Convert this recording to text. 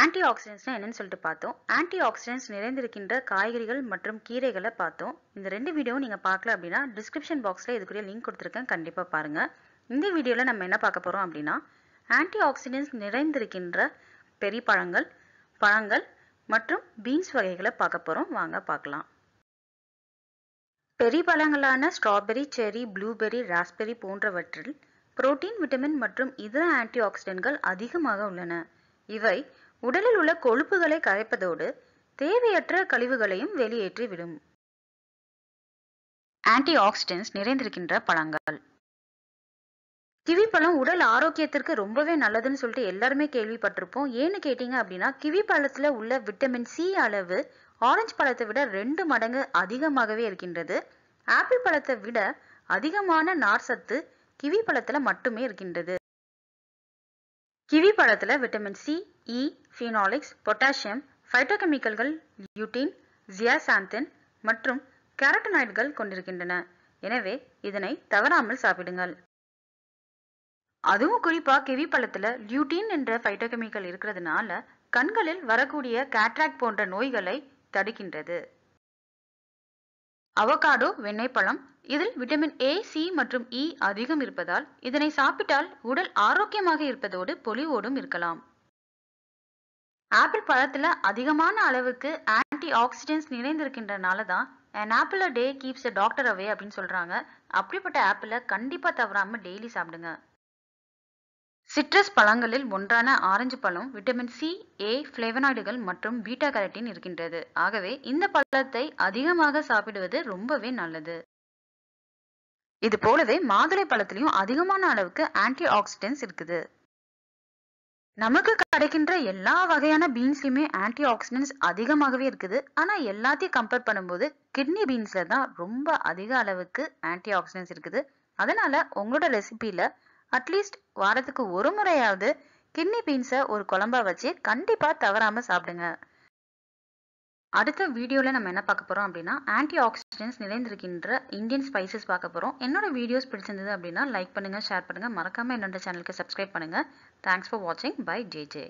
Anti ஆக்சிடென்ட்ஸ்னால் என்னன்னு சொல்லிட்டு பார்த்தோம். ஆன்டி ஆக்சிடென்ட்ஸ் நிறைந்திருக்கின்ற காய்கறிகள் மற்றும் கீரைகளை பார்த்தோம். இந்த ரெண்டு வீடியோவும் நீங்கள் பார்க்கல அப்படின்னா டிஸ்கிரிப்ஷன் பாக்ஸில் இதுக்குரிய லிங்க் கொடுத்துருக்கேன். கண்டிப்பாக பாருங்கள் இந்த வீடியோவில் நம்ம என்ன பார்க்க போகிறோம் அப்படின்னா ஆன்டி ஆக்சிடென்ட்ஸ் நிறைந்திருக்கின்ற பெரிய பழங்கள் பழங்கள் மற்றும் பீன்ஸ் வகைகளை பார்க்க போகிறோம் வாங்க பார்க்கலாம். பெரிய பழங்களான ஸ்ட்ராபெரி செரி ப்ளூபெரி ராஸ்பெரி போன்றவற்றில் புரோட்டீன் விட்டமின் மற்றும் இதர ஆன்டி ஆக்சிடென்ட்கள் அதிகமாக உள்ளன. இவை உடலில் உள்ள கொழுப்புகளை கரைப்பதோடு தேவையற்ற கழிவுகளையும் வெளியேற்றி விடும். ஆன்டி ஆக்சிடென்ட்ஸ் நிறைந்திருக்கின்ற பழங்கள். கிவி பழம் உடல் ஆரோக்கியத்திற்கு ரொம்பவே நல்லதுன்னு சொல்லிட்டு எல்லாருமே கேள்விப்பட்டிருப்போம். ஏன்னு கேட்டீங்க அப்படின்னா கிவி பழத்துல உள்ள விட்டமின் சி அளவு ஆரஞ்சு பழத்தை விட ரெண்டு மடங்கு அதிகமாகவே இருக்கின்றது. ஆப்பிள் பழத்தை விட அதிகமான நார் சத்து கிவி பழத்துல மட்டுமே இருக்கின்றது. கிவி பழத்தில் vitamin C E phenolics potassium ஃபைட்டோகெமிக்கல்கள் lutein zeaxanthin மற்றும் கேரட்டனாய்டுகள் கொண்டிருக்கின்றன. எனவே இதனை தவறாமல் சாப்பிடுங்கள். அதுவும் குறிப்பா கிவி பழத்துல லியூட்டின் என்ற ஃபைட்டோகெமிக்கல் இருக்கிறதுனால கண்களில் வரக்கூடிய கேட்ராக்ட் போன்ற நோய்களை தடுக்கின்றது. அவகாடோ வெண்ணெய் பழம் இதில் விட்டமின் ஏ சி மற்றும் இ அதிகம் இருப்பதால் இதனை சாப்பிட்டால் உடல் ஆரோக்கியமாக இருப்பதோடு பொலிவோடும் இருக்கலாம். ஆப்பிள் பழத்துல அதிகமான அளவுக்கு ஆன்டி ஆக்சிடென்ட்ஸ் நிறைந்திருக்கின்றனால தான் an apple day keeps keeps a doctor அப்படின்னு சொல்றாங்க. அப்படிப்பட்ட ஆப்பிளை கண்டிப்பா தவறாம டெய்லி சாப்பிடுங்க. சிட்ரஸ் பழங்களில் ஒன்றான ஆரஞ்சு பழம் விட்டமின் சி ஏ ஃப்ளேவனாய்டுகள் மற்றும் பீட்டா கரட்டின் இருக்கின்றது. ஆகவே இந்த பழத்தை அதிகமாக சாப்பிடுவது ரொம்பவே நல்லது. இது போலவே மாதுளை பழத்திலையும் அதிகமான அளவுக்கு ஆன்டி ஆக்சிடென்ட்ஸ் இருக்குது. நமக்கு கிடைக்கின்ற எல்லா வகையான பீன்ஸ்லயுமே ஆன்டி ஆக்சிடென்ட்ஸ் அதிகமாகவே இருக்குது. ஆனா எல்லாத்தையும் கம்பேர் பண்ணும்போது கிட்னி பீன்ஸ்ல தான் ரொம்ப அதிக அளவுக்கு ஆன்டி ஆக்சிடென்ட்ஸ் இருக்குது. அதனால உங்களோட ரெசிபியில அட்லீஸ்ட் வாரத்துக்கு ஒரு முறையாவது கிட்னி பீன்ஸை ஒரு குழம்பா வச்சு கண்டிப்பாக தவறாமல் சாப்பிடுங்க. அடுத்த வீடியோவில் நம்ம என்ன பார்க்க போகிறோம் அப்படின்னா ஆன்டி ஆக்சிடென்ட்ஸ் நிறைந்திருக்கின்ற இந்தியன் ஸ்பைசஸ் பார்க்க போகிறோம் என்னோட வீடியோஸ் பிடிச்சிருந்தது அப்படின்னா லைக் பண்ணுங்கள் ஷேர் பண்ணுங்கள் மறக்காமல் என்னோட சேனலுக்கு சப்ஸ்கிரைப் பண்ணுங்கள் தேங்க்ஸ் ஃபார் வாட்சிங் பை ஜே ஜே